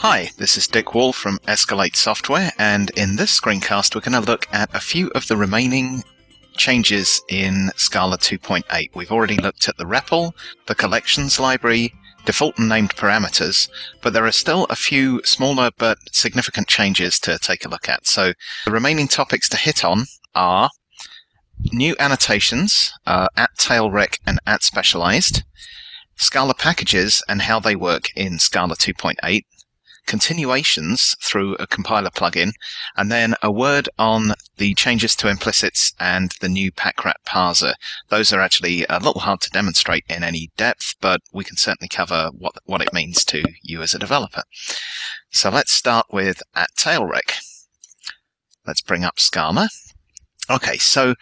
Hi, this is Dick Wall from Escalate Software, and in this screencast, we're going to look at a few of the remaining changes in Scala 2.8. We've already looked at the REPL, the collections library, default and named parameters, but there are still a few smaller but significant changes to take a look at. So the remaining topics to hit on are new annotations uh, at tailrec and at specialized, Scala packages and how they work in Scala 2.8, continuations through a compiler plugin, and then a word on the changes to implicits and the new packrat parser. Those are actually a little hard to demonstrate in any depth, but we can certainly cover what, what it means to you as a developer. So let's start with at tailrec. Let's bring up Scala. Okay, so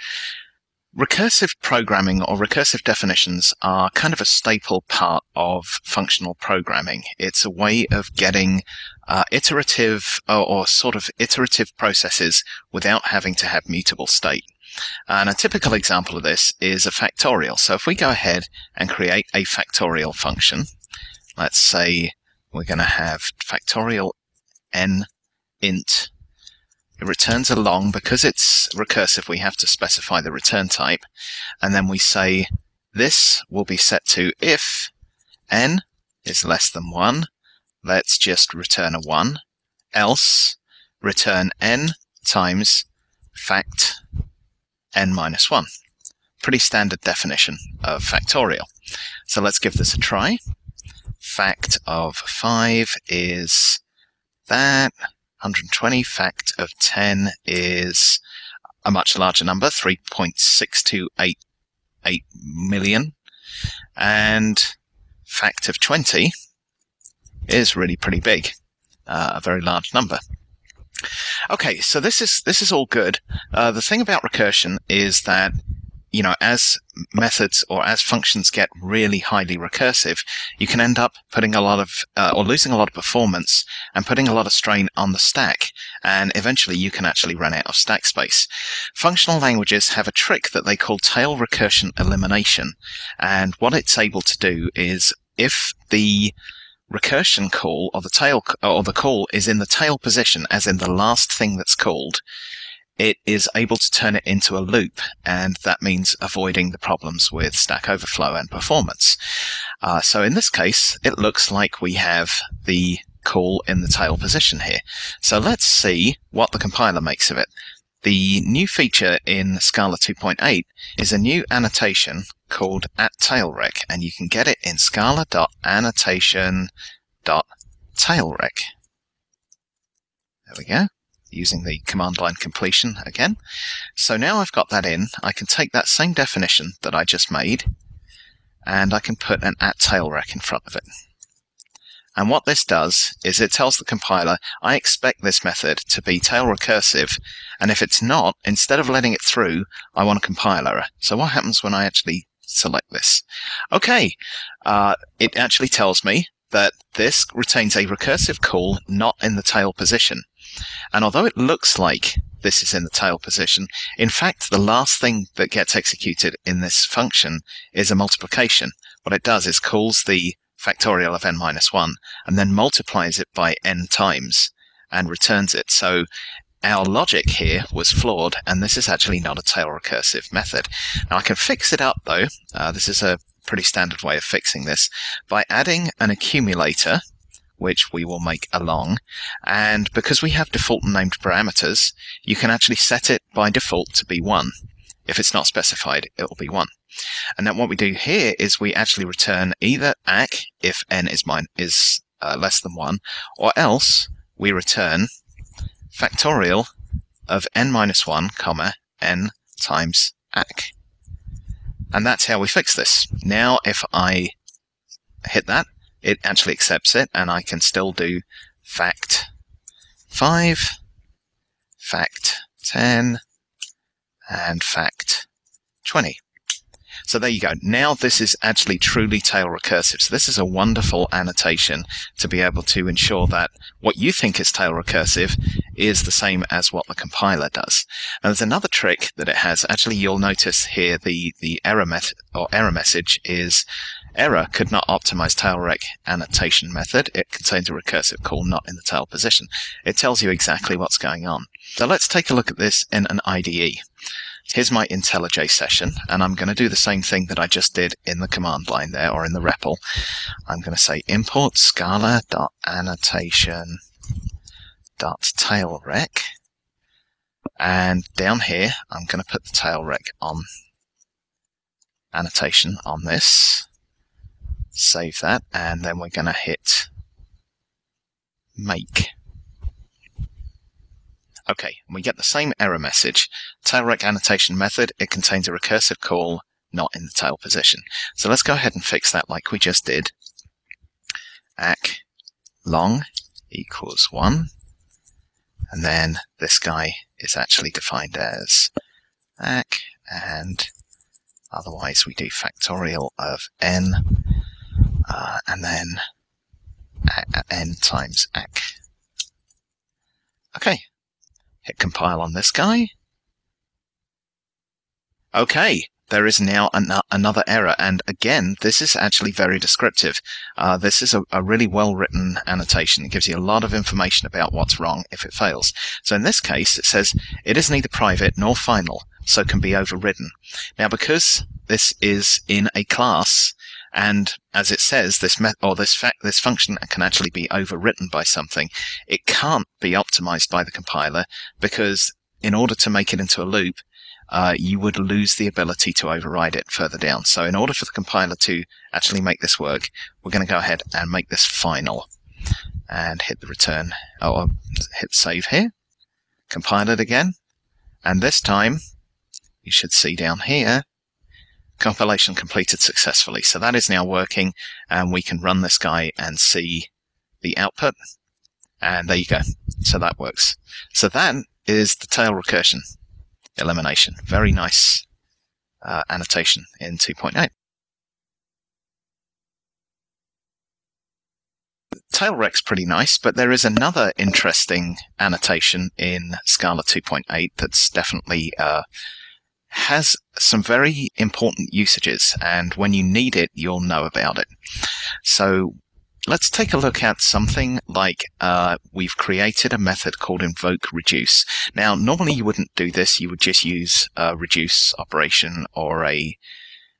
Recursive programming or recursive definitions are kind of a staple part of functional programming. It's a way of getting uh, iterative or, or, sort of iterative processes without having to have mutable state. And a typical example of this is a factorial. So if we go ahead and create a factorial function, let's say we're going to have factorial n int it returns a long. Because it's recursive, we have to specify the return type. And then we say this will be set to if n is less than 1. Let's just return a 1. Else, return n times fact n minus 1. Pretty standard definition of factorial. So let's give this a try. Fact of 5 is that 120 fact of 10 is a much larger number, 3.6288 million. And fact of 20 is really pretty big, uh, a very large number. Okay, so this is this is all good. Uh, the thing about recursion is that you know, as methods or as functions get really highly recursive, you can end up putting a lot of, uh, or losing a lot of performance and putting a lot of strain on the stack. And eventually you can actually run out of stack space. Functional languages have a trick that they call tail recursion elimination. And what it's able to do is if the recursion call or the tail or the call is in the tail position, as in the last thing that's called, it is able to turn it into a loop, and that means avoiding the problems with Stack Overflow and performance. Uh, so in this case, it looks like we have the call in the tail position here. So let's see what the compiler makes of it. The new feature in Scala 2.8 is a new annotation called at tailrec, and you can get it in scala.annotation.tailrec. There we go using the command line completion again. So now I've got that in, I can take that same definition that I just made, and I can put an at tailrec in front of it. And what this does is it tells the compiler, I expect this method to be tail recursive, and if it's not, instead of letting it through, I want a compile error. So what happens when I actually select this? Okay, uh, it actually tells me that this retains a recursive call not in the tail position. And although it looks like this is in the tail position, in fact, the last thing that gets executed in this function is a multiplication. What it does is calls the factorial of n minus 1 and then multiplies it by n times and returns it. So our logic here was flawed, and this is actually not a tail recursive method. Now I can fix it up though. Uh, this is a pretty standard way of fixing this by adding an accumulator which we will make a long. And because we have default named parameters, you can actually set it by default to be 1. If it's not specified, it will be 1. And then what we do here is we actually return either ACK if n is, mine, is uh, less than 1, or else we return factorial of n minus 1, comma, n times ACK. And that's how we fix this. Now if I hit that, it actually accepts it, and I can still do fact 5, fact 10, and fact 20. So there you go. Now this is actually truly tail recursive. So this is a wonderful annotation to be able to ensure that what you think is tail recursive is the same as what the compiler does. And there's another trick that it has. Actually, you'll notice here the, the error method or error message is Error could not optimize tailrec annotation method. It contains a recursive call not in the tail position. It tells you exactly what's going on. So let's take a look at this in an IDE. Here's my IntelliJ session, and I'm going to do the same thing that I just did in the command line there, or in the REPL. I'm going to say import scala.annotation.tailrec, and down here, I'm going to put the tailrec on annotation on this. Save that, and then we're going to hit make. Okay, and we get the same error message. Tailrec annotation method, it contains a recursive call not in the tail position. So let's go ahead and fix that like we just did. Ack long equals 1. And then this guy is actually defined as ack, and otherwise we do factorial of n, uh, and then n times ack. Okay, hit compile on this guy. Okay, there is now an- another error. And again, this is actually very descriptive. Uh, this is a, a really well written annotation. It gives you a lot of information about what's wrong if it fails. So in this case, it says it is neither private nor final, so can be overridden. Now, because this is in a class, and as it says, this or this this function can actually be overwritten by something. It can't be optimized by the compiler because in order to make it into a loop, uh, you would lose the ability to override it further down. So in order for the compiler to actually make this work, we're going to go ahead and make this final and hit the return or hit save here, compile it again, and this time you should see down here compilation completed successfully. So that is now working and we can run this guy and see the output. And there you go. So that works. So that is the tail recursion elimination. Very nice uh, annotation in 2.8. Tail Tailrec's pretty nice, but there is another interesting annotation in Scala 2.8 that's definitely uh, has some very important usages, and when you need it, you'll know about it. So let's take a look at something like uh, we've created a method called invoke reduce. Now, normally you wouldn't do this. You would just use a reduce operation or a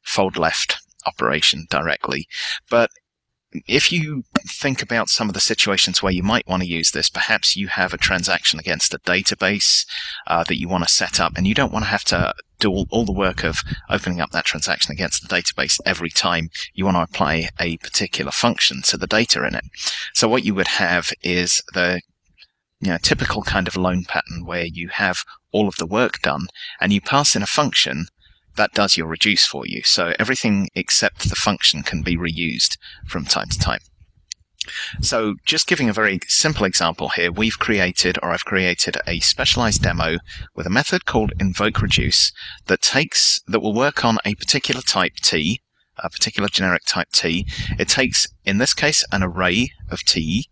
fold left operation directly. But if you think about some of the situations where you might want to use this, perhaps you have a transaction against a database uh, that you want to set up, and you don't want to have to do all, all, the work of opening up that transaction against the database every time you want to apply a particular function to the data in it. So what you would have is the you know, typical kind of loan pattern where you have all of the work done and you pass in a function that does your reduce for you. So everything except the function can be reused from time to time. So just giving a very simple example here, we've created, or I've created a specialized demo with a method called invoke reduce that takes, that will work on a particular type T, a particular generic type T. It takes, in this case, an array of T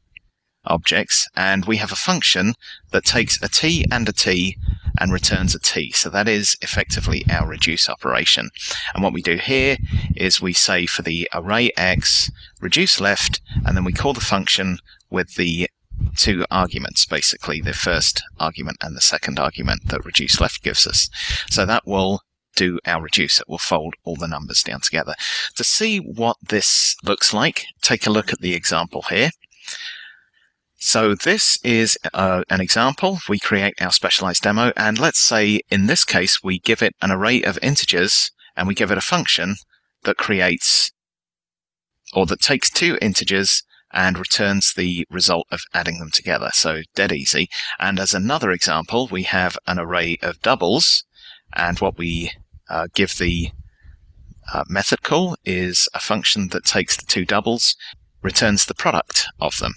objects, and we have a function that takes a T and a T and returns a T. So that is effectively our reduce operation. And what we do here is we say for the array X, reduce left, and then we call the function with the two arguments, basically the first argument and the second argument that reduce left gives us. So that will do our reduce. It will fold all the numbers down together. To see what this looks like, take a look at the example here. So this is uh, an example. We create our specialized demo, and let's say in this case we give it an array of integers, and we give it a function that creates or that takes two integers and returns the result of adding them together. So dead easy. And as another example, we have an array of doubles, and what we uh, give the uh, method call is a function that takes the two doubles, returns the product of them.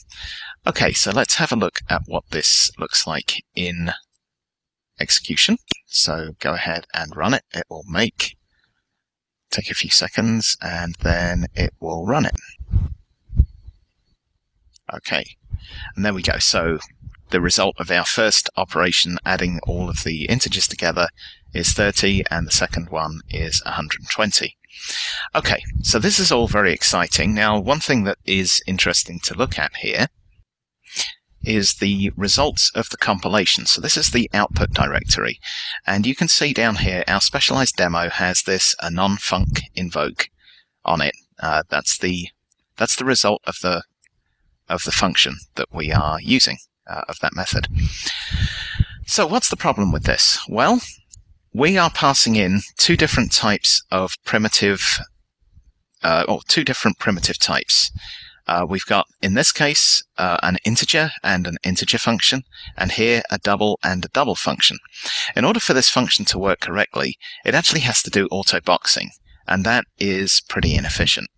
Okay, so let's have a look at what this looks like in execution. So go ahead and run it. It will make, take a few seconds, and then it will run it. Okay, and there we go. So the result of our first operation, adding all of the integers together, is 30, and the second one is 120. Okay, so this is all very exciting. Now, one thing that is interesting to look at here is the results of the compilation. So this is the output directory. And you can see down here, our specialized demo has this anon-func invoke on it. Uh, that's the that's the result of the of the function that we are using uh, of that method. So what's the problem with this? Well, we are passing in two different types of primitive, uh, or two different primitive types. Uh, we've got, in this case, uh, an integer and an integer function, and here a double and a double function. In order for this function to work correctly, it actually has to do auto boxing, and that is pretty inefficient.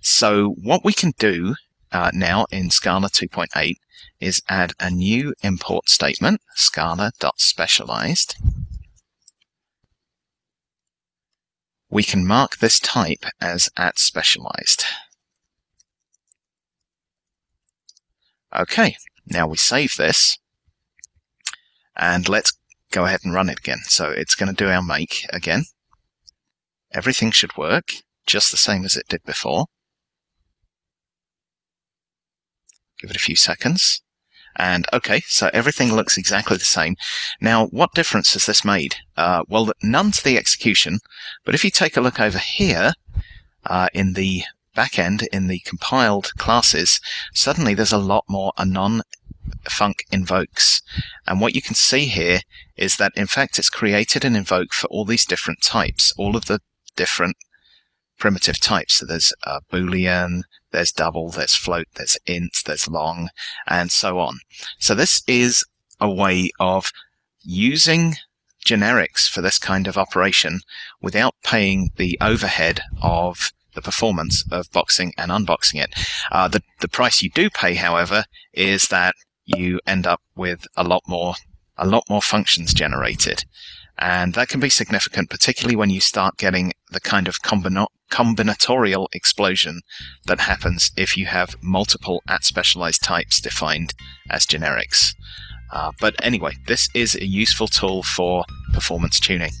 So what we can do uh, now in Scala 2.8 is add a new import statement, scala.specialized. We can mark this type as at specialized. Okay, now we save this and let's go ahead and run it again. So it's going to do our make again. Everything should work just the same as it did before. Give it a few seconds. And okay, so everything looks exactly the same. Now, what difference has this made? Uh, well, none to the execution, but if you take a look over here uh, in the backend, in the compiled classes, suddenly there's a lot more anon func invokes. And what you can see here is that, in fact, it's created an invoke for all these different types, all of the different primitive types. So there's a Boolean, there's double, there's float, there's int, there's long, and so on. So this is a way of using generics for this kind of operation without paying the overhead of the performance of boxing and unboxing it. Uh, the, the price you do pay, however, is that you end up with a lot more, a lot more functions generated. And that can be significant, particularly when you start getting the kind of combina- combinatorial explosion that happens if you have multiple at specialized types defined as generics. Uh, but anyway, this is a useful tool for performance tuning.